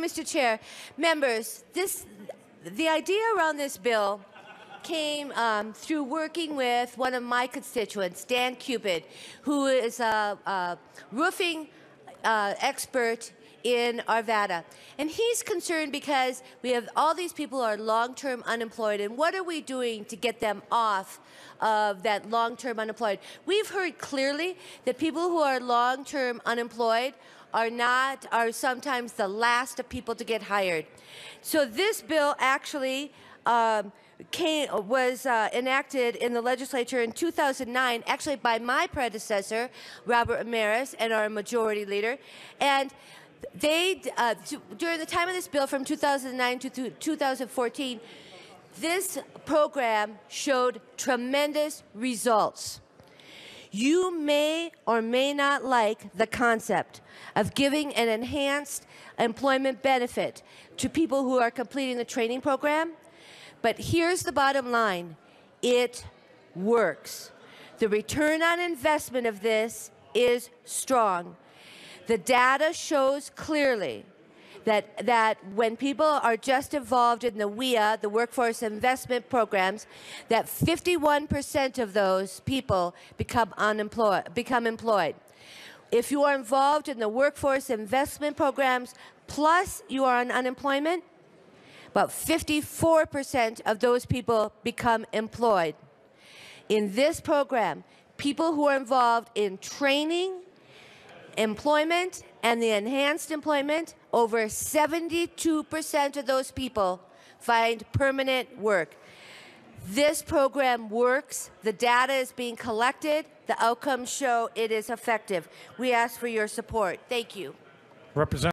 Mr. Chair, members, this the idea around this bill came um, through working with one of my constituents, Dan Cupid, who is a, a roofing uh, expert in Arvada. And he's concerned because we have all these people who are long-term unemployed, and what are we doing to get them off of that long-term unemployed? We've heard clearly that people who are long-term unemployed are not are sometimes the last of people to get hired. So this bill actually um, came, was uh, enacted in the legislature in 2009, actually by my predecessor, Robert Amaris, and our majority leader. And they, uh, during the time of this bill from 2009 to 2014, this program showed tremendous results. You may or may not like the concept of giving an enhanced employment benefit to people who are completing the training program, but here's the bottom line it works. The return on investment of this is strong. The data shows clearly that, that when people are just involved in the WIA, the Workforce Investment Programs, that 51% of those people become unemployed, become employed. If you are involved in the workforce investment programs, plus you are on unemployment, about 54% of those people become employed. In this program, people who are involved in training, employment, and the enhanced employment, over 72% of those people find permanent work. This program works. The data is being collected. The outcomes show it is effective. We ask for your support. Thank you. Representative